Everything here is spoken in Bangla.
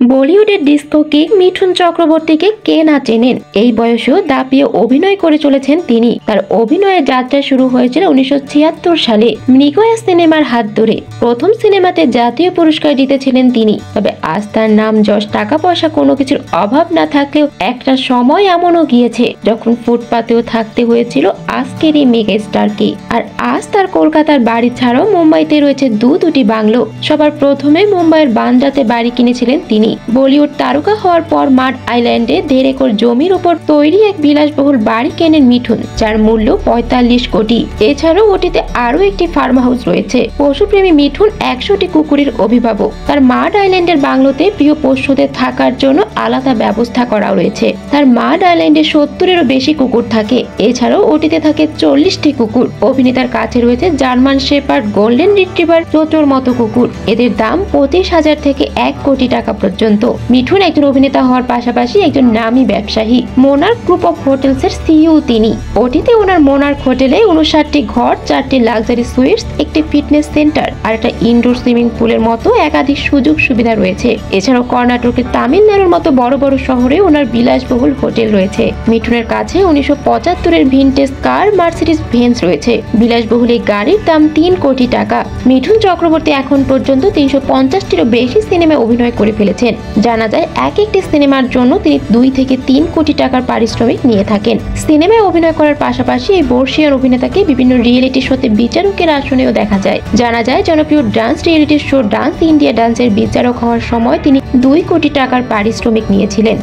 বলিউডের ডিস্কো কিং মিঠুন চক্রবর্তীকে কে না চেনেন? এই বয়সেও দাপিয়ে অভিনয় করে চলেছেন তিনি। তার অভিনয়ের যাত্রা শুরু হয়েছিল উনিশশো ছিয়াত্তর সালে মৃগয়া সিনেমার হাত ধরে। প্রথম সিনেমাতে জাতীয় পুরস্কার জিতেছিলেন তিনি। তবে আজ তার নাম যশ টাকা পয়সা কোনো কিছুর অভাব না থাকলেও একটা সময় এমনও গিয়েছে যখন ফুটপাতেও থাকতে হয়েছিল আজকের এই মেগা স্টারকে আর আজ তার কলকাতার বাড়ি ছাড়াও মুম্বাইতে রয়েছে দু দুটি বাংলো। সবার প্রথমে মুম্বাইয়ের বান্দ্রাতে বাড়ি কিনেছিলেন তিনি। বলিউড তারকা হওয়ার পর মাড আইল্যান্ডে দেড় একর জমির উপর তৈরি এক বিলাসবহুল বাড়ি কেনেন মিঠুন, যার মূল্য পঁয়তাল্লিশ কোটি। এছাড়াও ওটিতে আরও একটি ফার্ম হাউস রয়েছে। পশুপ্রেমী মিঠুন একশোটি কুকুরের অভিভাবক। তার মাঠ আইল্যান্ডের বাংলোতে প্রিয় পশুদের থাকার জন্য আলাদা ব্যবস্থা করা রয়েছে। তার মাড আইল্যান্ডে সত্তরেরও বেশি কুকুর থাকে। এছাড়াও ওটিতে থাকে চল্লিশটি কুকুর। অভিনেতার কাছে রয়েছে জার্মান শেপার্ড গোল্ডেন রিট্রিভার চোচোর মতো কুকুর। এদের দাম পঁচিশ হাজার থেকে এক কোটি টাকা পর্যন্ত। মিঠুন একজন অভিনেতা হওয়ার পাশাপাশি একজন নামী ব্যবসায়ী। মোনার্ক গ্রুপ অফ হোটেলস এর সিইও তিনি। ওটিতে ওনার মোনার্ক হোটেলে উনষাটটি ঘর, চারটি লাক্সারি সুইটস, একটি ফিটনেস সেন্টার আর একটা ইনডোর সুইমিং পুলের মতো একাধিক সুযোগ সুবিধা রয়েছে। এছাড়াও কর্ণাটকের তামিলনাড়ুর মতো বড় বড় শহরে ওনার বিলাসবহুল হোটেল রয়েছে। মিঠুনের কাছে উনিশশো পঁচাত্তরের ভিনটেজ কার মার্সিডিস ভেন্স রয়েছে। বিলাসবহুল এই গাড়ির দাম তিন কোটি টাকা। মিঠুন চক্রবর্তী এখন পর্যন্ত তিনশো পঞ্চাশটিরও বেশি সিনেমায় অভিনয় করে ফেলেছেন। জানা যায়, এক একটি সিনেমার জন্য তিনি দুই থেকে তিন কোটি টাকার পারিশ্রমিক নিয়ে থাকেন। সিনেমায় অভিনয় করার পাশাপাশি এই বর্ষিয়ান অভিনেতাকে বিভিন্ন রিয়েলিটি শোতে বিচারকের আসনেও দেখা যায়। জানা যায়, জনপ্রিয় dance reality show dance India ডান্সের বিচারক হওয়ার সময় তিনি দুই কোটি টাকার পারিশ্রমিক নিয়েছিলেন।